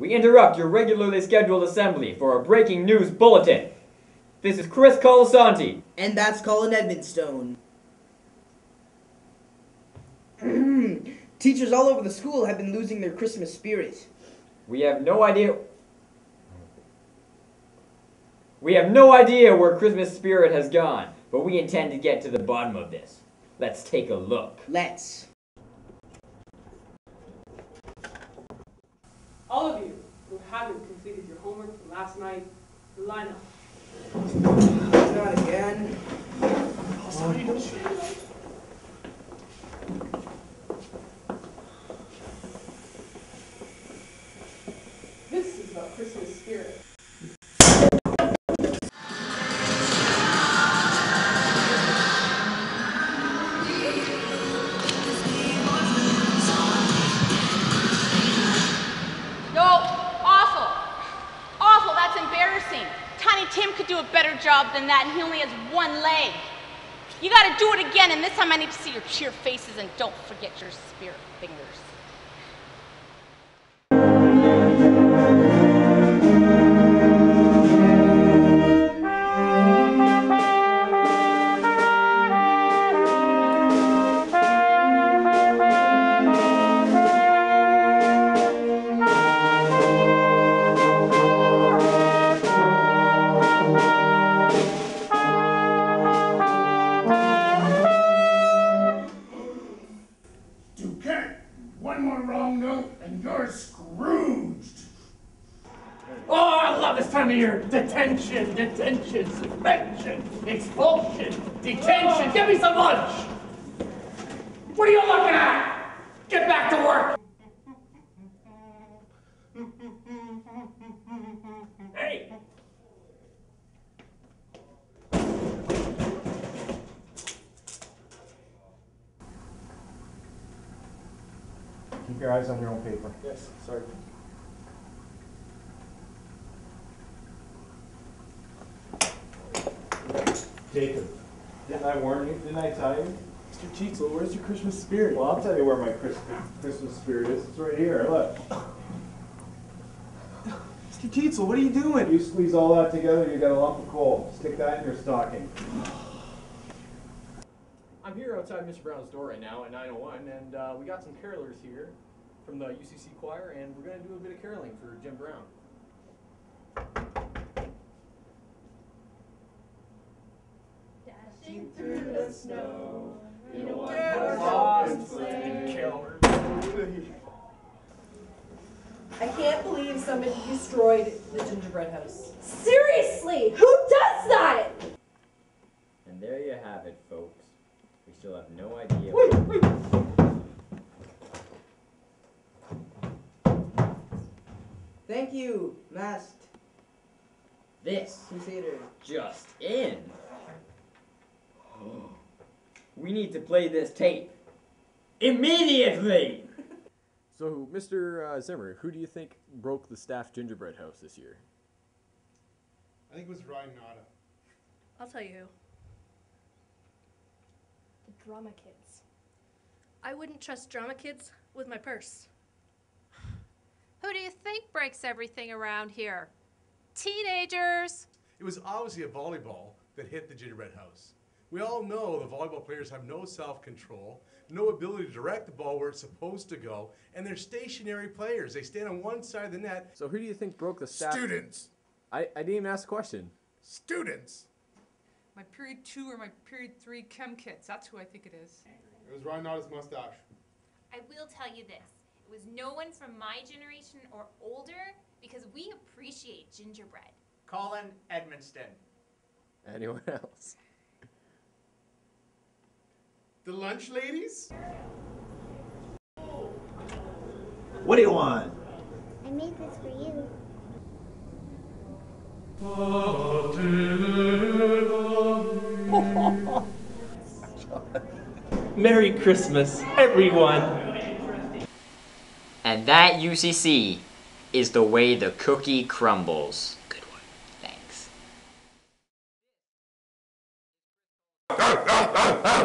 We interrupt your regularly scheduled assembly for a breaking news bulletin. This is Chris Colasanti. And that's Colin Edmonstone. Teachers all over the school have been losing their Christmas spirit. We have no idea. We have no idea where Christmas spirit has gone, but we intend to get to the bottom of this. Let's take a look. Let's. All of you who haven't completed your homework from last night, line up. Not again. This is about Christmas spirit. Job than that, and he only has one leg. You gotta do it again, and this time I need to see your cheer faces, and don't forget your spirit fingers. This time of year. Detention, detention, suspension, expulsion, detention. Give me some lunch. What are you looking at? Get back to work. Hey, Keep your eyes on your own paper. Yes, sorry. Jacob, didn't I warn you? Didn't I tell you? Mr. Cheezel, where's your Christmas spirit? Well, I'll tell you where my Christmas, Christmas spirit is. It's right here. Look. Mr. Cheezel, what are you doing? You squeeze all that together, you got a lump of coal. Stick that in your stocking. I'm here outside Mr. Brown's door right now at 901, and uh, we got some carolers here from the UCC choir, and we're going to do a bit of caroling for Jim Brown. Dashing through the snow in a Carolers. one-horse sleigh. Carolers. I can't believe somebody destroyed the gingerbread house. Seriously, who does that? And there you have it, folks. We still have no idea. Thank you, masked This crusader. just in. We need to play this tape. Immediately! So, Mr. Uh, Zimmer, who do you think broke the staff gingerbread house this year? I think it was Ryan Nada. I'll tell you who. The drama kids. I wouldn't trust drama kids with my purse. Who do you think breaks everything around here? Teenagers! It was obviously a volleyball that hit the gingerbread house. We all know the volleyball players have no self control, no ability to direct the ball where it's supposed to go, and they're stationary players. They stand on one side of the net. So, who do you think broke the staff? Students! I, I didn't even ask a question. Students! My period two or my period three chem kits. That's who I think it is. It was Ryan Nada's mustache. I will tell you this. It was no one from my generation or older because we appreciate gingerbread. Colin Edmonston. Anyone else? The lunch ladies? What do you want? I made this for you. Merry Christmas, everyone. And that UCC is the way the cookie crumbles. Good one. Thanks.